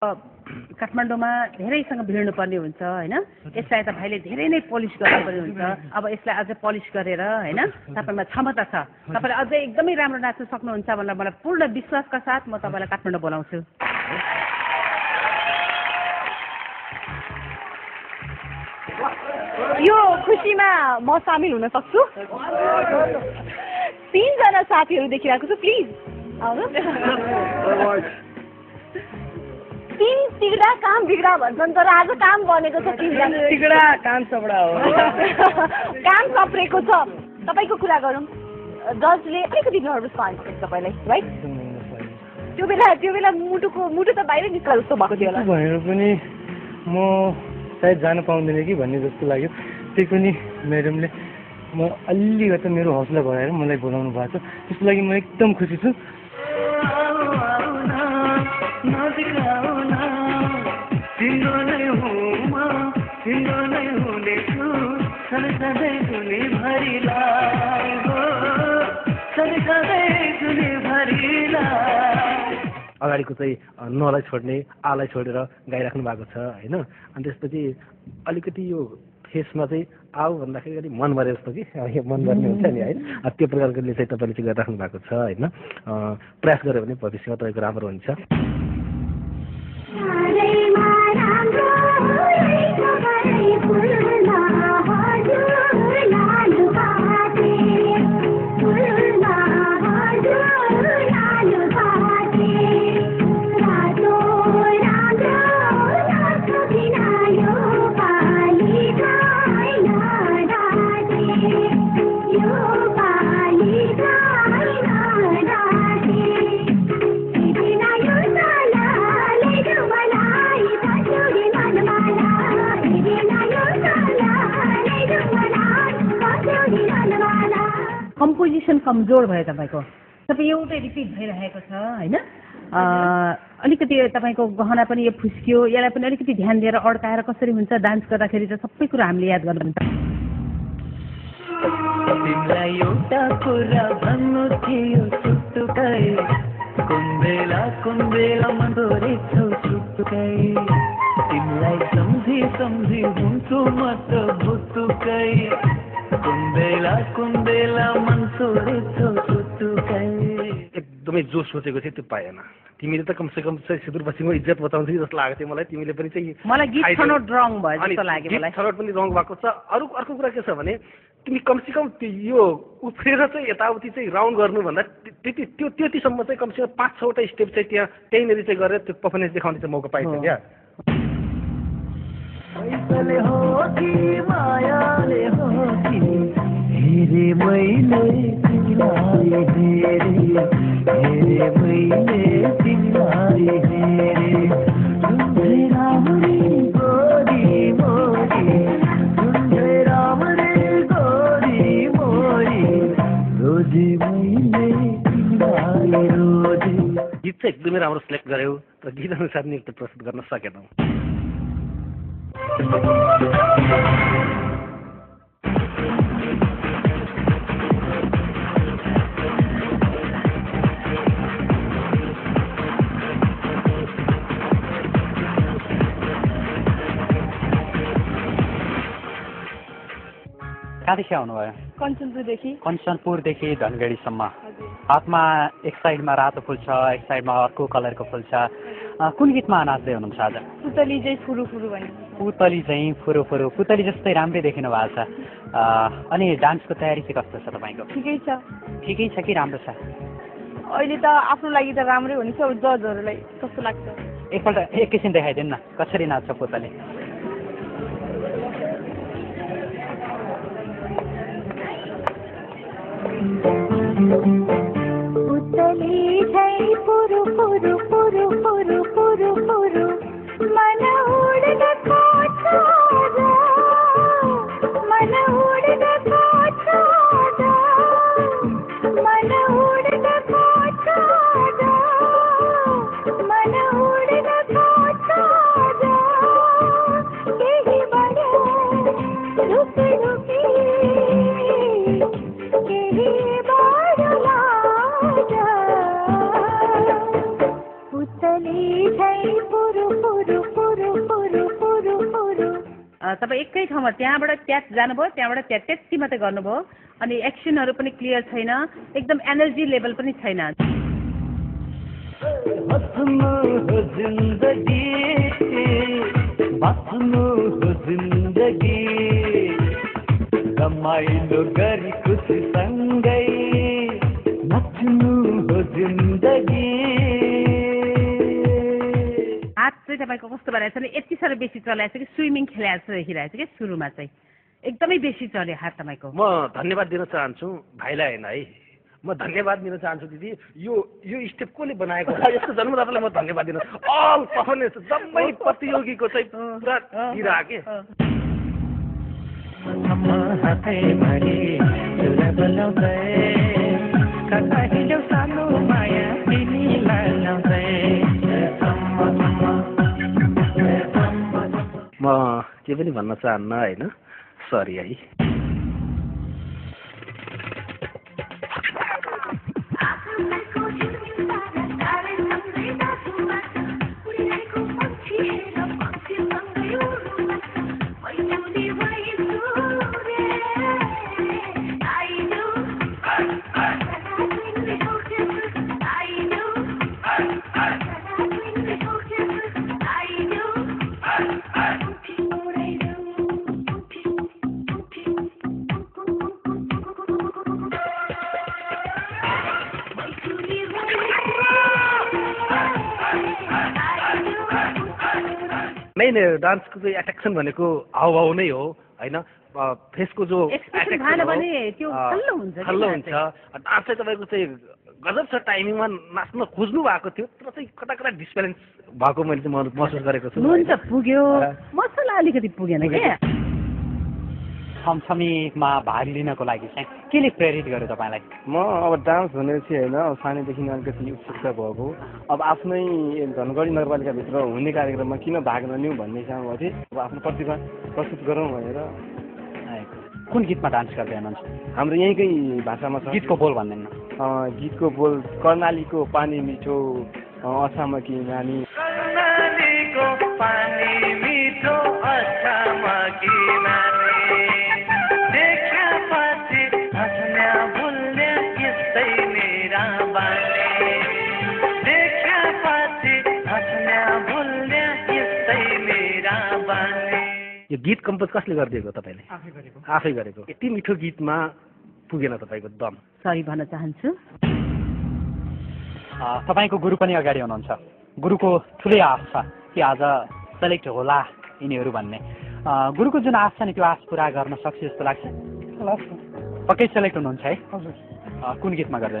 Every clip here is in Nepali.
काठमाडौँमा धेरैसँग भिड्नु पर्ने हुन्छ होइन? यसलाई त भाइले धेरै नै पोलिस गर्नुपर्ने हुन्छ। अब यसलाई अझै पोलिस गरेर होइन? तपाईँमा क्षमता छ। तपाईँले अझै एकदमै राम्रो नाच्न सक्नुहुन्छ भनेर मलाई पूर्ण विश्वासका साथ म तपाईँलाई काठमाडौँ बोलाउँछु। यो खुसीमा म सामेल हुन सक्छु। तिनजना साथीहरू देखिरहेको छु प्लिज। आउनुहोस्। तिन तिग्रा काम बिग्रा भन्छन् तर आज काम बनेको छ तिगडा काम चपडा हो। काम सप्रेको छ। तपाईँको कुरा गरौँ। जजले अलिकति नर्भस पार्नु तपाईँलाई राइट त्यो बेला त्यो बेला मुटुको मुटु त बाहिर निस्कला जस्तो भएको थियो होला। भनेर पनि म सायद जान पाउँदैन कि भन्ने जस्तो लाग्यो। त्यही पनि म्याडमले म अलिकति मेरो हौसला बढाएर मलाई बोलाउनु भएको छ। त्यसको लागि म एकदम खुसी छु। अगाडिको चाहिँ नलाई छोड्ने आलाई छोडेर गाइराख्नु भएको छ होइन? अनि त्यसपछि अलिकति यो फेसमा चाहिँ आऊ भन्दाखेरि अलिक मन मरे जस्तो कि मन गर्ने हुन्छ नि है अब त्यो प्रकारले चाहिँ तपाईँले चाहिँ गरिराख्नु भएको छ होइन? प्रयास गऱ्यो भने भविष्यमा तपाईँको राम्रो हुन्छ। कमजोर भयो तपाईँको। तपाईँ एउटै रिपिट भइरहेको छ होइन? अलिकति तपाईँको गहना पनि यो फुस्कियो यसलाई पनि अलिकति ध्यान दिएर अड्काएर कसरी हुन्छ डान्स गर्दाखेरि त सबै कुरा हामीले याद गर्नुहुन्छ। तिमीलाई सम्झी सम्झी हुन्छु म त भुटुकै मन एकदमै जो सोचेको थियो त्यो पाएन। तिमीले त कमसेकम चाहिँ सुदूरपश्चिमको इज्जत बचाउँथ्यो जस्तो लागेको थियो मलाई। तिमीले पनि चाहिँ मलाई गीत। छनौट रङ भयो जस्तो लाग्यो मलाई। छनौट पनि रङ भएको छ। अरू अर्को कुरा के छ भने तिमी कमसेकम यो उफ्रेर चाहिँ यताउति चाहिँ राउन्ड गर्नुभन्दा त्यति त्यो त्यतिसम्म चाहिँ कमसेकम पाँच छवटा स्टेप चाहिँ त्यहाँ त्यहीँनिर चाहिँ गरेर त्यो पर्फर्मेन्स देखाउने चाहिँ मौका पाइन्छ क्या। हेरे मैले तिमीलाई हेरे हेरे मैले तिमीलाई हेरे गीत चाहिँ एकदमै राम्रो सिलेक्ट गऱ्यौ तर गीत अनुसार नृत्य प्रस्तुत गर्न सकेनौ कहाँदेखि आउनुभयो? कञ्चनपुरदेखि। कञ्चनपुरदेखि धनगढीसम्म। हातमा एक साइडमा रातो फुल छ एक साइडमा अर्को कलरको फुल छ। कुन गीतमा नाच्दै हुनुहुन्छ आज? पुतली चाहिँ फुरु फुरु पुतली चाहिँ फुरो फुरो। पुतली जस्तै राम्रै देखिनु भएको छ। अनि डान्सको तयारी चाहिँ कस्तो छ तपाईँको? ठिकै छ। ठिकै छ कि राम्रो छ? अहिले त आफ्नो लागि त राम्रै हो नि अब जजहरूलाई कस्तो लाग्छ? एकपल्ट एकैछिन देखाइदिनु न। कसरी नाच्छ पुतली? पुतली झै पुरु पुरु पुरु पुरु पुरु पुरु मन उड्नको छोरा मन उड्नको छोरा मन उड्नको छोरा मन उड्नको छोरा केही बडो रुके रुके तपाईँ एकै ठाउँमा त्यहाँबाट त्यहाँ जानुभयो त्यहाँबाट त्यहाँ त्यति मात्रै गर्नुभयो अनि एक्सनहरू पनि क्लियर छैन एकदम एनर्जी लेभल पनि छैन। जिन्दगी। तपाईँको कस्तो भइरहेछ भने यति साह्रो बेसी चलाएको छ कि स्विमिङ खेलाएको जस्तो देखिरहेको छ कि सुरुमा चाहिँ। एकदमै बेसी चल्यो हात तपाईँको। म धन्यवाद दिन चाहन्छु भाइलाई होइन है। म धन्यवाद दिन चाहन्छु दिदी। यो यो स्टेप कसले बनाएको छ यसको जन्मदातालाई म धन्यवाद दिन अल पर्फर्मेन्स जम्मै प्रतियोगीको चाहिँ पुरा के। कता हिँड्यौ सानो माया तिमीलाई ल्याउँदै म के पनि भन्न चाहन्न होइन? सरी है। मेन डान्सको चाहिँ एट्र्याक्सन भनेको हावभाव नै हो होइन? फेसको जो खल्लो हुन्छ डान्स चाहिँ तपाईँको चाहिँ गजब छ टाइमिङमा नाच्न खोज्नु भएको थियो तर चाहिँ कता कता डिसब्यालेन्स भएको मैले चाहिँ महसुस गरेको छु। पुग्यो। मसला अलिकति पुगेन क्या? छमछमीमा भाग लिनको लागि चाहिँ केले प्रेरित गर्यो तपाईँलाई? म अब डान्स भनेर चाहिँ होइन अब सानैदेखि नै अलिकति उत्सुकता भएको। अब आफ्नै धनगढी नगरपालिकाभित्र हुने कार्यक्रममा किन भाग नलिउँ भन्ने चाहमा चाहिँ अब आफ्नो प्रतिभा प्रस्तुत गरौँ भनेर। कुन गीतमा डान्स गर्दै हुनुहुन्छ? हाम्रो यहीँकै भाषामा छ। गीतको बोल भन्दैन। अँ, गीतको बोल कर्णालीको पानी मिठो अँ, अछामकी नानी। यो गीत कम्पोज कसले गरिदिएको तपाईँले? आफै गरेको। आफै गरेको। यति मिठो गीतमा पुगेन तपाईँको दम। सरी भन्न चाहन्छु। अ, तपाईँको गुरु पनि अगाडि हुनुहुन्छ। गुरुको ठुलै आश छ कि आज सेलेक्ट होला यिनीहरू भन्ने। अ, गुरुको जुन आश छ नि त्यो आश पुरा गर्न सक्छ जस्तो लाग्छ। पक्कै सेलेक्ट हुनुहुन्छ है? हजुर। कुन गीतमा गर्दै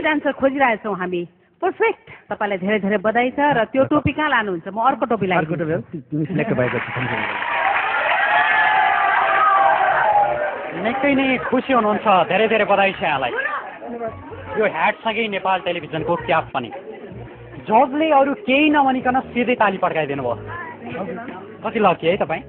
यस्तै डान्सर खोजिरहेछौँ हामी? पर्फेक्ट तपाईँलाई धेरै धेरै बधाई छ र त्यो टोपी कहाँ लानुहुन्छ? म अर्को टोपी अर्को लगाइदिन्छु टोपी तिमी सिलेक्ट भएको छ निकै नै खुसी हुनुहुन्छ। धेरै धेरै बधाई छ यहाँलाई। यो ह्याटसँगै नेपाल टेलिभिजनको क्याप पनि। जजले अरू केही नभनिकन सिधै ताली पड्काइदिनु भयो। कति लकी है तपाईँ?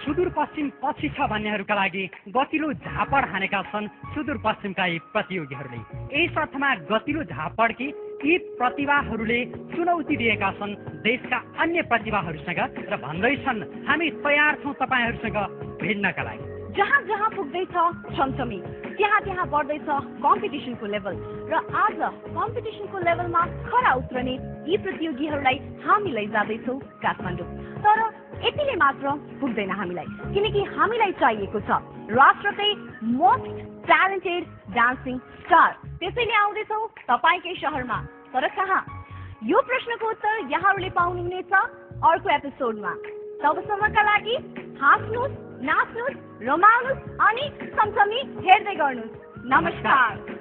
सुदूरपश्चिम पछि छ भन्नेहरूका लागि गतिलो झापड हानेका छन् सुदूरपश्चिमका यी प्रतियोगीहरूले। यस अर्थमा गतिलो झापडकी यी प्रतिभाहरूले चुनौती दिएका छन् देशका अन्य प्रतिभाहरूसँग र भन्दैछन् हामी तयार छौँ तपाईँहरूसँग भिड्नका लागि। जहाँ जहाँ पुग्दैछ छमछमी त्यहाँ त्यहाँ बढ्दैछ कम्पिटिसनको लेभल र आज कम्पिटिसनको लेभलमा खरा उत्रने यी प्रतियोगीहरूलाई हामी लैजाँदैछौँ काठमाडौँ. तर यतिले मात्र पुग्दैन हामीलाई किनकि हामीलाई चाहिएको छ राष्ट्रकै मोस्ट ट्यालेन्टेड डान्सिङ स्टार त्यसैले आउँदैछौँ तपाईँकै सहरमा. तर कहाँ? यो प्रश्नको उत्तर यहाँहरूले पाउनुहुनेछ अर्को एपिसोडमा तबसम्मका लागि हाँस्नुहोस् नाच्नुहोस् रमाउनुहोस् अनि छमछमी हेर्दै गर्नुहोस्। नमस्कार।